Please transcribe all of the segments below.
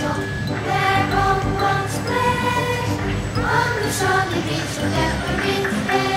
There on one square, on the sunny beach, so never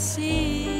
see.